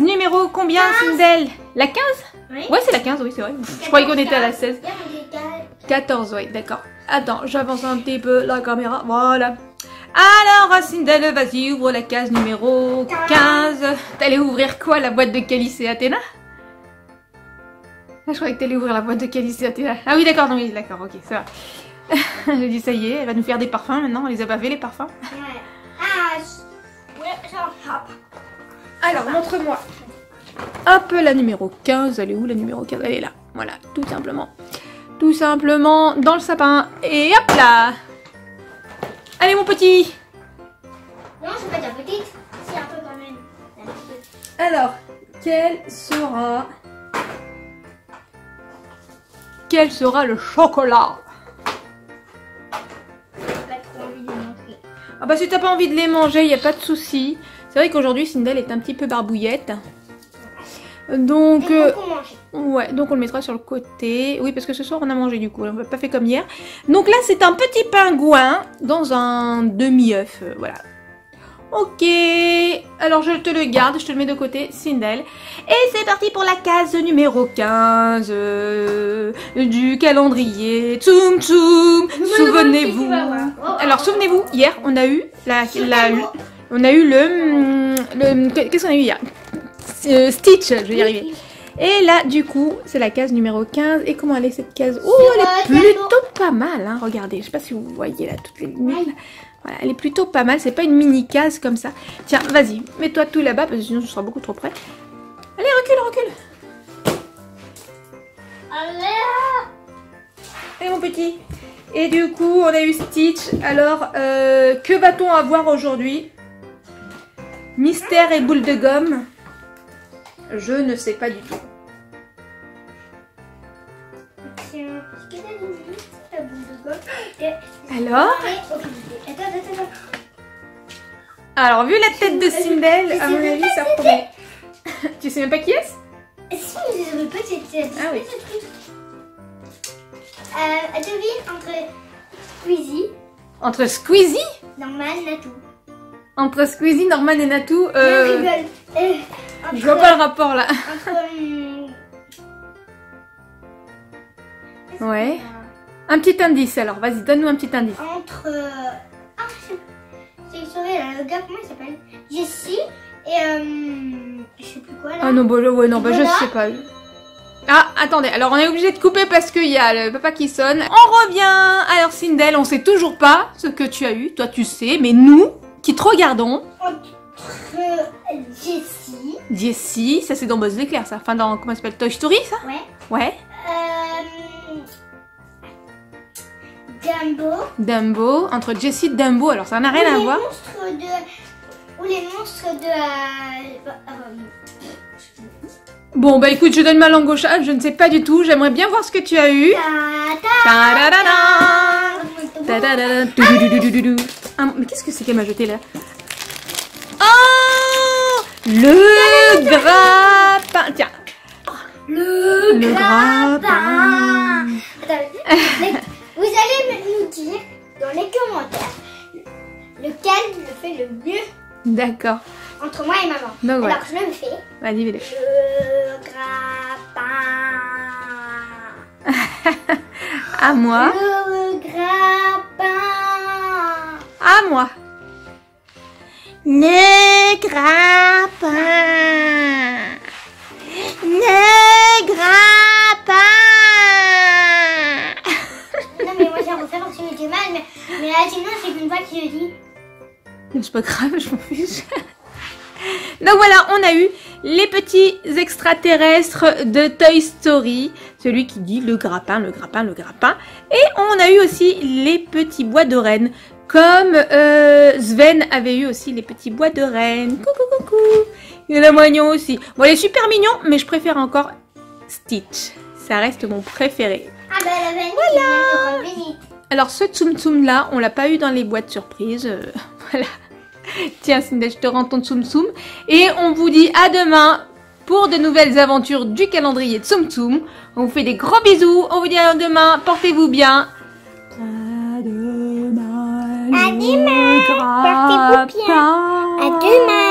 numéro combien, Sindel? La 15 Oui. Ouais, c'est la 15, oui, c'est vrai. Je croyais qu'on était à la 16. Il y a mon décal. 14, oui, d'accord. Attends, j'avance un petit peu la caméra. Voilà. Alors, Sindel, vas-y, ouvre la case numéro 15. T'allais ouvrir quoi La boîte de Calice et Athéna? Ah, je croyais que t'allais ouvrir la boîte de Calice et Athéna. Ah oui, d'accord, non, oui, d'accord, ok, ça va. J'ai dit, ça y est, elle va nous faire des parfums maintenant. On les a pas fait, les parfums? Ouais. Ah, je- ouais, genre, hop. Alors, montre-moi. Hop, la numéro 15. Elle est où la numéro 15 Elle est là. Voilà, tout simplement. Tout simplement dans le sapin. Et hop là Allez, mon petit Non, c'est pas ta petite. C'est un peu quand même. Un peu. Alors, quel sera... Quel sera le chocolat? Pas trop envie de montrer. Ah bah si t'as pas envie de les manger, y a pas de souci. C'est vrai qu'aujourd'hui, Sindel est un petit peu barbouillette. Donc... Euh. Ouais, donc on le mettra sur le côté. Oui, parce que ce soir on a mangé du coup, on n'a pas fait comme hier. Donc là, c'est un petit pingouin dans un demi-œuf, euh, voilà. Ok, alors je te le garde, je te le mets de côté, Sindel. Et c'est parti pour la case numéro 15 euh, du calendrier. Tsoum tsoum, souvenez-vous. Oh, oh, Alors oh, souvenez-vous, hier on a eu la, la- on a eu le, hum, le qu'est-ce qu'on a eu hier Euh, Stitch, je vais y arriver. Et là, du coup, c'est la case numéro 15. Et comment elle est cette case? Oh, elle est euh, plutôt pas mal, hein. Regardez, je sais pas si vous voyez là toutes les là. Voilà, elle est plutôt pas mal. C'est pas une mini case comme ça. Tiens, vas-y, mets-toi tout là-bas parce que sinon ce sera beaucoup trop près. Allez, recule, recule. Allez Allez, mon petit. Et du coup, on a eu Stitch. Alors, euh, que va-t-on avoir aujourd'hui? Mystère et boule de gomme Je ne sais pas du tout. Tiens, est-ce que t'as une liste, ta boule de gomme Et- Alors et- ok, Attends, attends, attends. Alors, vu la tête de Sindel, à mon avis, ça promet. tu sais même pas qui est-ce? Si, mais je savais pas que c'était Ah oui. Euh, devine entre Squeezie, Entre Squeezie? Norman, Natou. Entre Squeezie, Norman et Natou. Je Euh, rigole. Euh, entre, je vois pas le rapport là. Entre. qu'est-ce Ouais. Un petit indice alors, vas-y, donne-nous un petit indice. Entre. euh, Ah, c'est. C'est sorry, là, le gars, comment il s'appelle? Jessie et. Euh, je sais plus quoi là. Ah non, bah, ouais, non, bah, je sais pas. Ah, attendez, alors on est obligé de couper parce qu'il y a le papa qui sonne. On revient Alors Sindel, on sait toujours pas ce que tu as eu. Toi, tu sais, mais nous, qui te regardons, Entre Jessie. Jessie, ça c'est dans Buzz l'éclair, ça. Enfin, dans, comment ça s'appelle Toy Story, ça Ouais. Ouais. Euh, Dumbo. Dumbo, entre Jessie et Dumbo, alors ça n'a Ou rien à les voir. monstres de. Ou les monstres de. euh, Bon, bah écoute, je donne ma langue au chat, je ne sais pas du tout. J'aimerais bien voir ce que tu as eu. ta ta. Ta-da-da-da Ta-da-da-da. Dou-dou-dou-dou-dou-dou. Mais qu'est-ce que c'est qu'elle m'a jeté là Oh Le grappin Tiens, Le, le grappin. vous allez nous dire dans les commentaires lequel le fait le mieux D'accord, entre moi et maman. Donc voilà. Alors je le fais. vas-y, fais-le. Le grappin. À moi, Le à moi. Le grappin. Le grappin. non mais moi j'ai refait parce que j'ai mal, mais, mais là sinon c'est qu'une fois que je dis. C'est pas grave, je m'en fiche. Donc voilà, on a eu les petits extraterrestres de Toy Story. Celui qui dit le grappin, le grappin, le grappin. Et on a eu aussi les petits bois de rennes. Comme euh, Sven avait eu aussi les petits bois de rennes. Coucou, coucou. Il y a la moignon aussi. Bon, il est super mignon, mais je préfère encore Stitch. Ça reste mon préféré. Ah bah la vanille, voilà. vanille. Alors ce Tsum Tsum là, on l'a pas eu dans les boîtes surprises. euh, voilà. Tiens Cindy, je te rends ton Tsum Tsum. Et on vous dit à demain pour de nouvelles aventures du calendrier Tsum Tsum. On vous fait des gros bisous. On vous dit à demain. Portez-vous bien. À demain. À demain. Portez-vous bien. À demain.